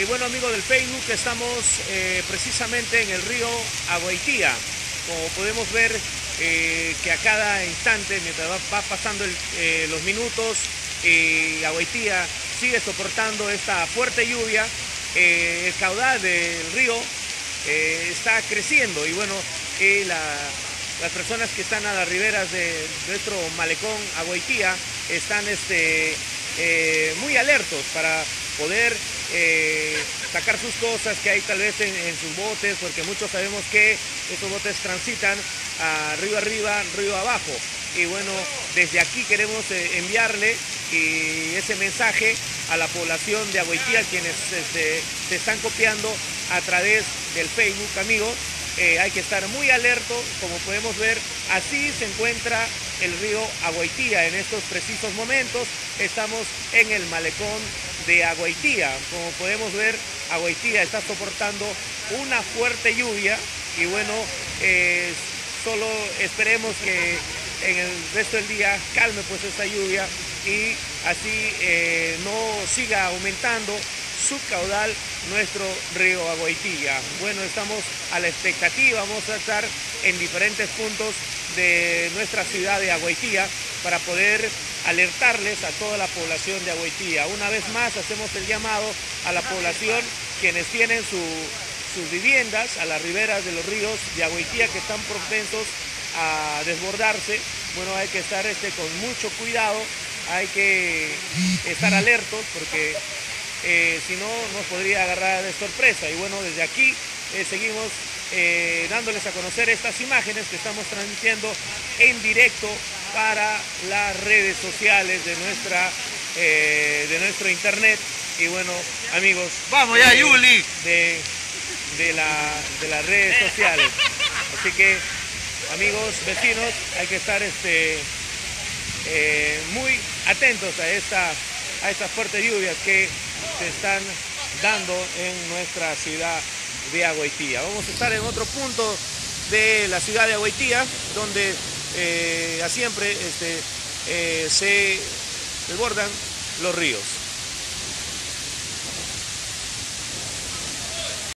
Y bueno amigos del Facebook, estamos eh, precisamente en el río Aguaitía. Como podemos ver eh, que a cada instante, mientras va, pasando eh, los minutos, Aguaitía sigue soportando esta fuerte lluvia. el caudal del río está creciendo y bueno, las personas que están a las riberas de nuestro malecón Aguaitía están este, muy alertos para poder eh, sacar sus cosas que hay tal vez en, sus botes, porque muchos sabemos que estos botes transitan a río arriba, río abajo. Y bueno, desde aquí queremos eh, enviarle ese mensaje a la población de Agüitía, quienes este, se están copiando a través del Facebook, amigos. Eh, hay que estar muy alerto, como podemos ver, así se encuentra el río Agüitía en estos precisos momentos. Estamos en el malecón de Aguaitía. Como podemos ver, Aguaitía está soportando una fuerte lluvia y bueno, eh, solo esperemos que en el resto del día calme pues esta lluvia y así eh, no siga aumentando su caudal nuestro río Aguaitía. Bueno, estamos a la expectativa, vamos a estar en diferentes puntos de nuestra ciudad de Aguaitía para poder alertarles a toda la población de Agüitía. Una vez más hacemos el llamado a la población quienes tienen sus viviendas a las riberas de los ríos de Agüitía que están propensos a desbordarse. Bueno, hay que estar este, con mucho cuidado, hay que estar alertos porque eh, si no nos podría agarrar de sorpresa. Y bueno, desde aquí eh, seguimos eh, dándoles a conocer estas imágenes que estamos transmitiendo en directo para las redes sociales de nuestra eh, de nuestro internet. Y bueno amigos vamos ya eh, Yuli. de, de, la, de las redes sociales. Así que amigos vecinos hay que estar este muy atentos a esta a estas fuertes lluvias que se están dando en nuestra ciudad de Agüitía. Vamos a estar en otro punto de la ciudad de Agüitía, donde eh, a siempre este, eh, se desbordan los ríos.